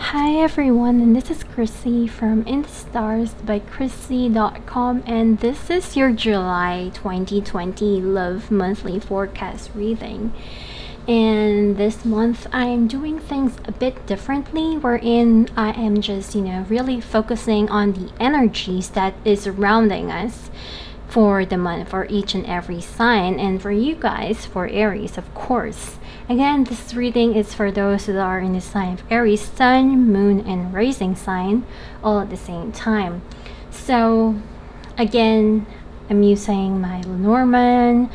Hi everyone, and this is Krissy from In the Stars by Krissy.com, and this is your July 2020 Love Monthly Forecast reading. And this month, I'm doing things a bit differently, wherein I am just, you know, really focusing on the energies that is surrounding us for the month for each and every sign, and for you guys, for Aries, of course. Again, this reading is for those that are in the sign of Aries, Sun, Moon, and Rising sign all at the same time. So, again, I'm using my Lenormand,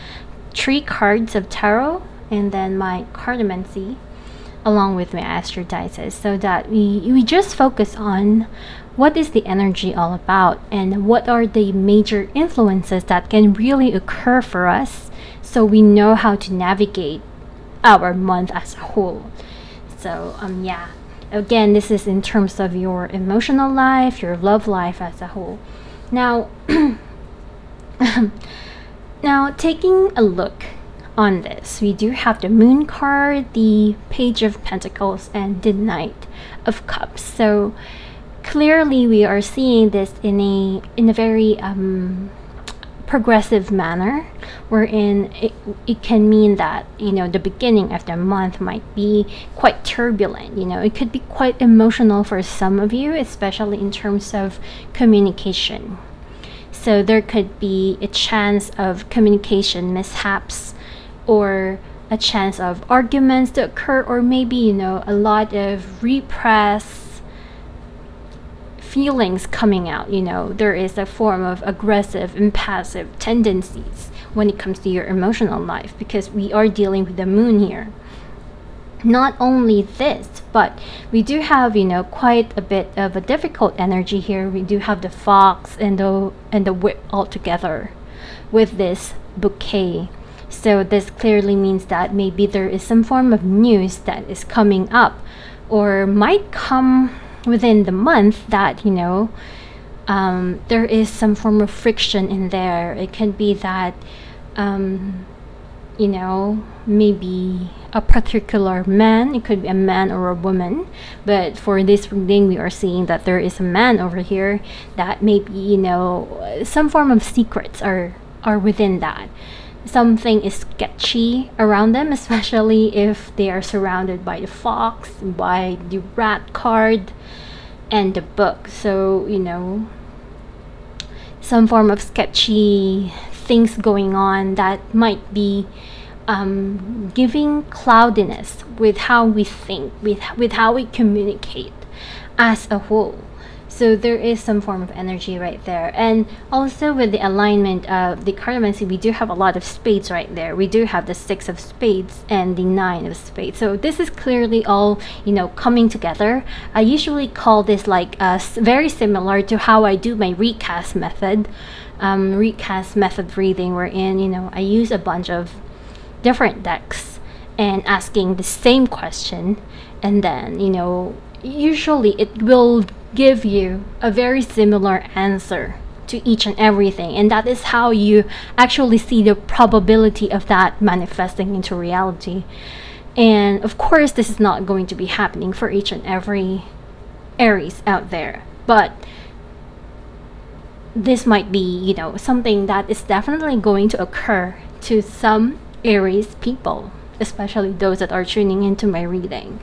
three cards of tarot, and then my cartomancy along with my astro astrodices so that we, we just focus on what is the energy all about and what are the major influences that can really occur for us so we know how to navigate our month as a whole. So, um, yeah, again, this is in terms of your emotional life, your love life as a whole. Now, now taking a look on this, we do have the Moon card, the Page of Pentacles, and the Knight of Cups. So clearly, we are seeing this in a in a very um, progressive manner wherein it, it can mean that you know the beginning of the month might be quite turbulent you know. It could be quite emotional for some of you especially in terms of communication. So there could be a chance of communication mishaps or a chance of arguments to occur or maybe you know a lot of repressed feelings coming out. You know, there is a form of aggressive and passive tendencies when it comes to your emotional life because we are dealing with the moon here. Not only this, but we do have, you know, quite a bit of a difficult energy here. We do have the fox and the and the whip all together with this bouquet. So this clearly means that maybe there is some form of news that is coming up or might come within the month that you know um, there is some form of friction in there. It can be that um, you know maybe a particular man it could be a man or a woman but for this reading we are seeing that there is a man over here that maybe you know some form of secrets are are within that something is sketchy around them, especially if they are surrounded by the fox, by the rat card, and the book. So, you know, some form of sketchy things going on that might be um, giving cloudiness with how we think, with, with how we communicate as a whole. So there is some form of energy right there. And also with the alignment of the cartomancy, we do have a lot of spades right there. We do have the six of spades and the nine of spades. So this is clearly all, you know, coming together. I usually call this like uh, very similar to how I do my recast method. Um, recast method reading wherein, you know, I use a bunch of different decks and asking the same question and then, you know, usually it will give you a very similar answer to each and everything and that is how you actually see the probability of that manifesting into reality. And of course this is not going to be happening for each and every aries out there but this might be you know something that is definitely going to occur to some aries people especially those that are tuning into my reading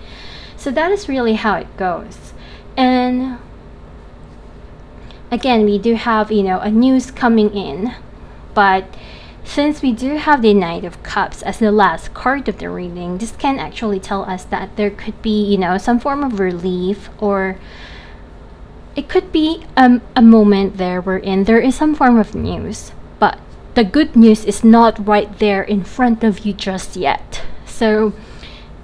so that is really how it goes and again we do have you know a news coming in but since we do have the Knight of Cups as the last card of the reading, this can actually tell us that there could be, you know, some form of relief or it could be um, a moment there wherein there is some form of news, but the good news is not right there in front of you just yet. So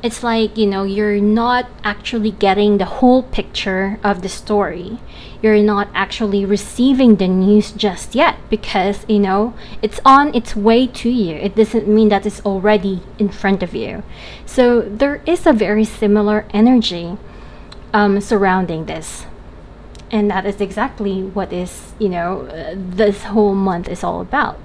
it's like you know you're not actually getting the whole picture of the story. You're not actually receiving the news just yet because you know it's on its way to you. It doesn't mean that it's already in front of you. So there is a very similar energy um, surrounding this. And that is exactly what is you know uh, this whole month is all about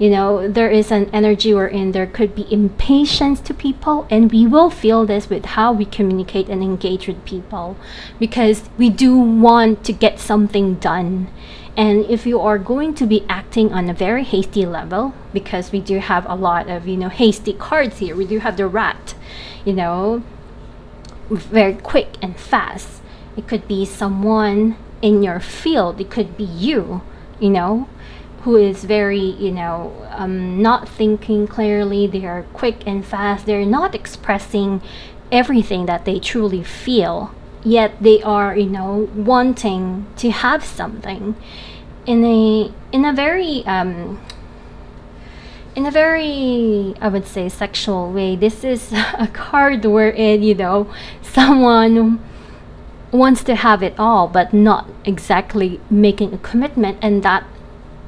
you know there is an energy wherein there could be impatience to people and we will feel this with how we communicate and engage with people because we do want to get something done. And if you are going to be acting on a very hasty level because we do have a lot of you know hasty cards here we do have the rat you know very quick and fast. It could be someone in your field it could be you you know who is very, you know, um, not thinking clearly. They are quick and fast. They're not expressing everything that they truly feel. Yet they are, you know, wanting to have something in a in a very um, in a very I would say sexual way. This is a card wherein you know someone wants to have it all but not exactly making a commitment and that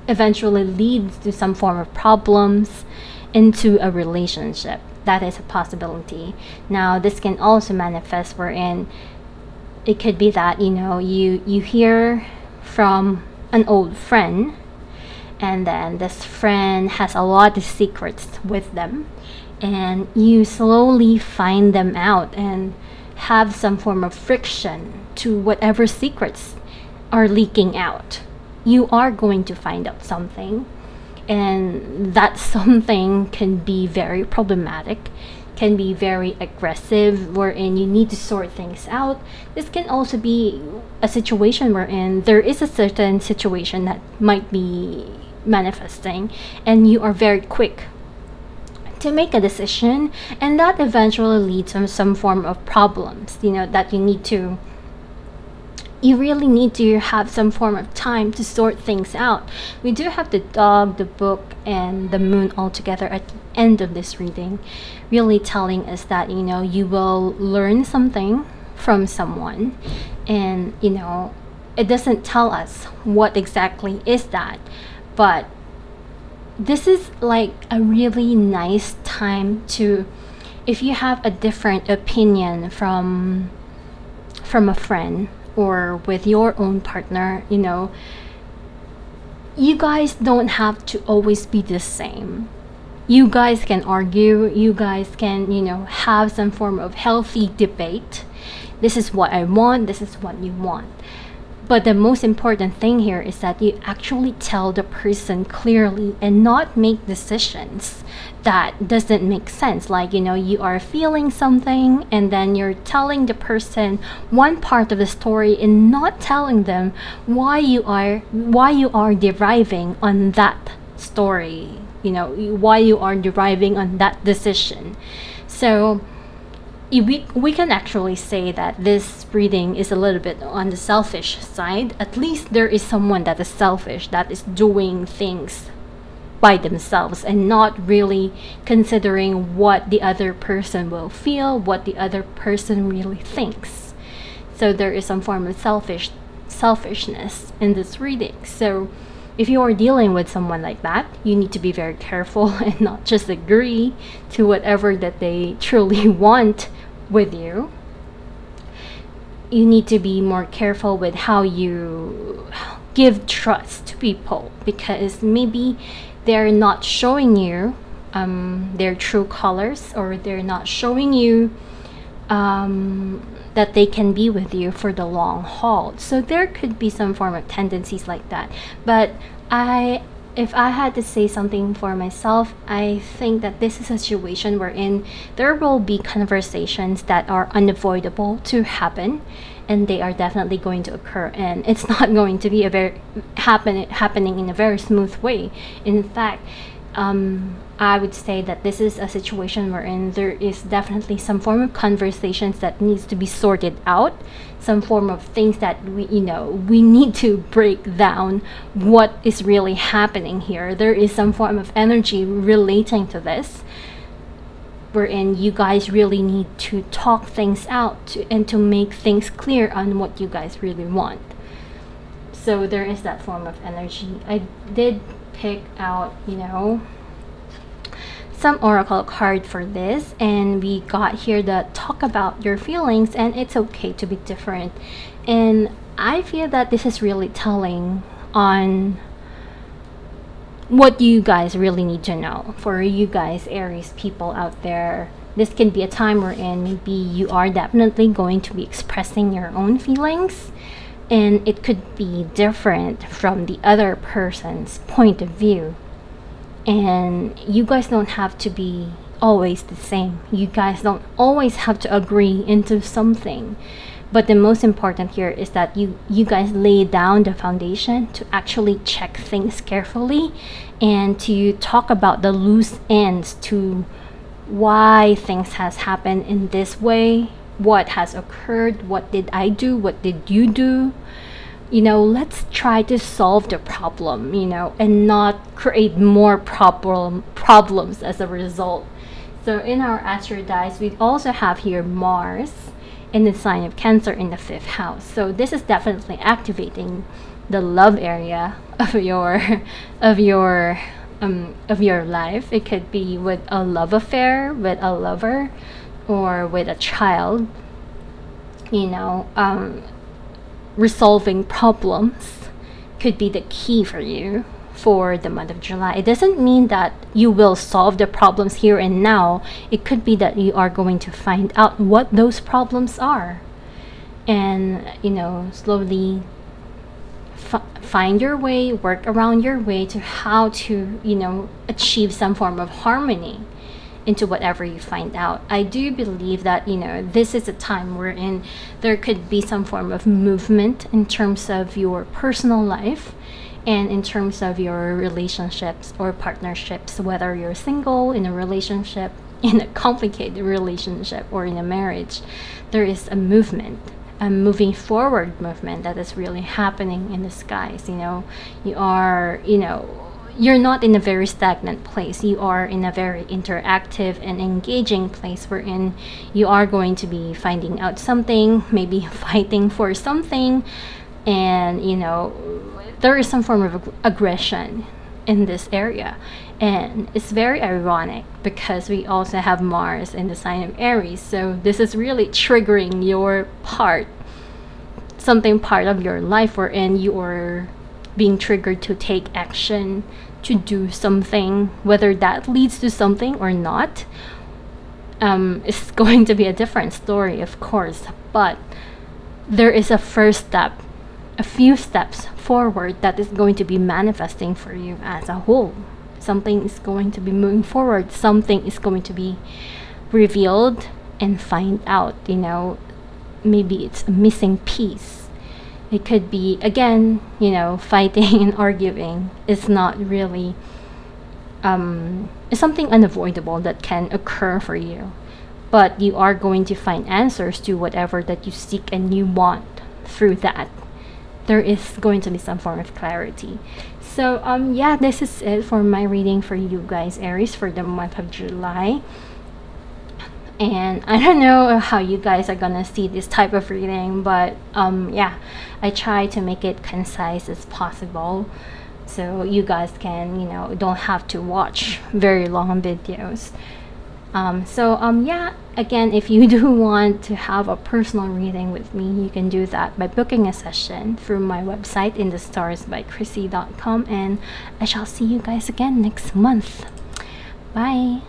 eventually leads to some form of problems into a relationship. That is a possibility. Now, this can also manifest wherein it could be that you know you you hear from an old friend and then this friend has a lot of secrets with them and you slowly find them out and have some form of friction to whatever secrets are leaking out you are going to find out something and that something can be very problematic can be very aggressive wherein you need to sort things out. This can also be a situation wherein there is a certain situation that might be manifesting and you are very quick to make a decision and that eventually leads to some form of problems you know that you need to you really need to have some form of time to sort things out. We do have the dog, the book, and the moon all together at the end of this reading, really telling us that, you know, you will learn something from someone, and, you know, it doesn't tell us what exactly is that, but this is like a really nice time to if you have a different opinion from from a friend or with your own partner, you know, you guys don't have to always be the same. You guys can argue, you guys can, you know, have some form of healthy debate. This is what I want, this is what you want. But the most important thing here is that you actually tell the person clearly and not make decisions that doesn't make sense. Like, you know, you are feeling something and then you're telling the person one part of the story and not telling them why you are why you are deriving on that story, you know, why you are deriving on that decision. So we, we can actually say that this reading is a little bit on the selfish side. At least there is someone that is selfish, that is doing things by themselves and not really considering what the other person will feel, what the other person really thinks. So there is some form of selfish selfishness in this reading. So if you are dealing with someone like that, you need to be very careful and not just agree to whatever that they truly want with you. You need to be more careful with how you give trust to people because maybe they're not showing you um, their true colors or they're not showing you um, that they can be with you for the long haul. So there could be some form of tendencies like that. But I if I had to say something for myself, I think that this is a situation wherein there will be conversations that are unavoidable to happen and they are definitely going to occur and it's not going to be a very happen happening in a very smooth way in fact um, I would say that this is a situation wherein there is definitely some form of conversations that needs to be sorted out, some form of things that we, you know, we need to break down what is really happening here. There is some form of energy relating to this, wherein you guys really need to talk things out to, and to make things clear on what you guys really want. So there is that form of energy. I did pick out, you know, some oracle card for this. And we got here the talk about your feelings and it's okay to be different. And I feel that this is really telling on what you guys really need to know. For you guys Aries people out there this can be a time wherein maybe you are definitely going to be expressing your own feelings and it could be different from the other person's point of view. And you guys don't have to be always the same. You guys don't always have to agree into something. But the most important here is that you you guys lay down the foundation to actually check things carefully and to talk about the loose ends to why things has happened in this way what has occurred what did i do what did you do? You know let's try to solve the problem you know and not create more problem problems as a result. So in our astro dice we also have here mars in the sign of cancer in the fifth house. So this is definitely activating the love area of your of your um, of your life. It could be with a love affair, with a lover, or with a child. You know, um, resolving problems could be the key for you for the month of July. It doesn't mean that you will solve the problems here and now. It could be that you are going to find out what those problems are and, you know, slowly find your way, work around your way to how to, you know, achieve some form of harmony into whatever you find out. I do believe that, you know, this is a time wherein there could be some form of movement in terms of your personal life and in terms of your relationships or partnerships, whether you're single, in a relationship, in a complicated relationship, or in a marriage, there is a movement a moving forward movement that is really happening in the skies you know you are you know you're not in a very stagnant place. You are in a very interactive and engaging place wherein you are going to be finding out something maybe fighting for something. And you know there is some form of ag- aggression in this area. And it's very ironic because we also have Mars in the sign of Aries. So this is really triggering your part, something part of your life wherein you are being triggered to take action, to do something, whether that leads to something or not. Um, it's going to be a different story, of course, but there is a first step, a few steps forward that is going to be manifesting for you as a whole. Something is going to be moving forward. Something is going to be revealed and find out you know. Maybe it's a missing piece it could be again you know fighting and arguing it's not really um, it's something unavoidable that can occur for you. But you are going to find answers to whatever that you seek and you want through that. There is going to be some form of clarity. So um yeah this is it for my reading for you guys aries for the month of july and i don't know how you guys are gonna see this type of reading but um yeah i try to make it concise as possible so you guys can you know don't have to watch very long videos um, so um, yeah, again, if you do want to have a personal reading with me, you can do that by booking a session through my website in the stars by krissy.com and I shall see you guys again next month. Bye.